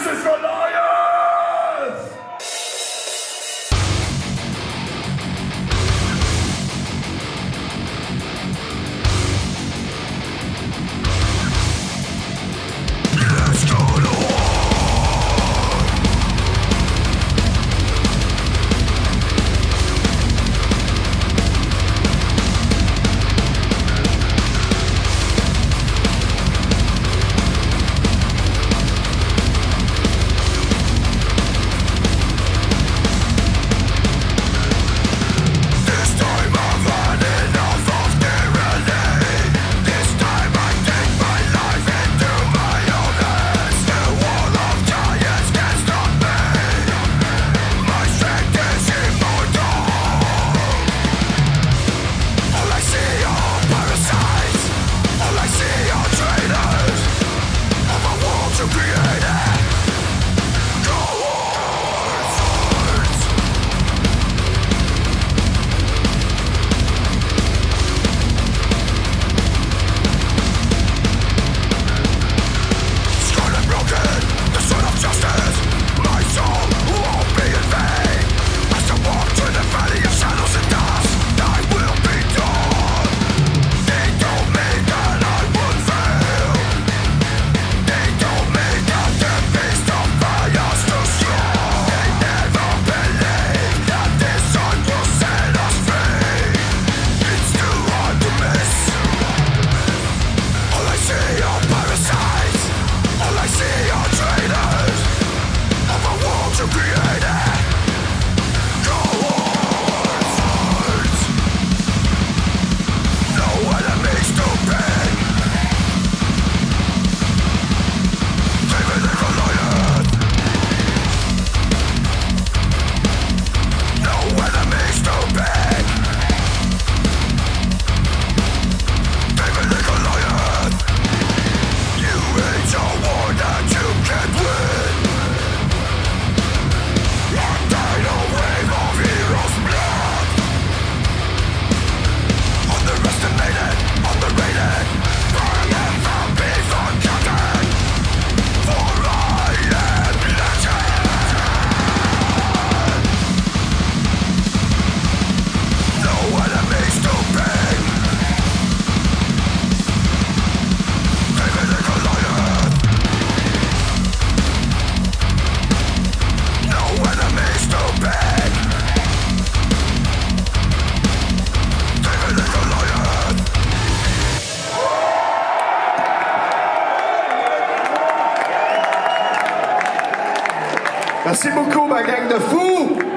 This is the Lord. Merci beaucoup, ma gang de fous!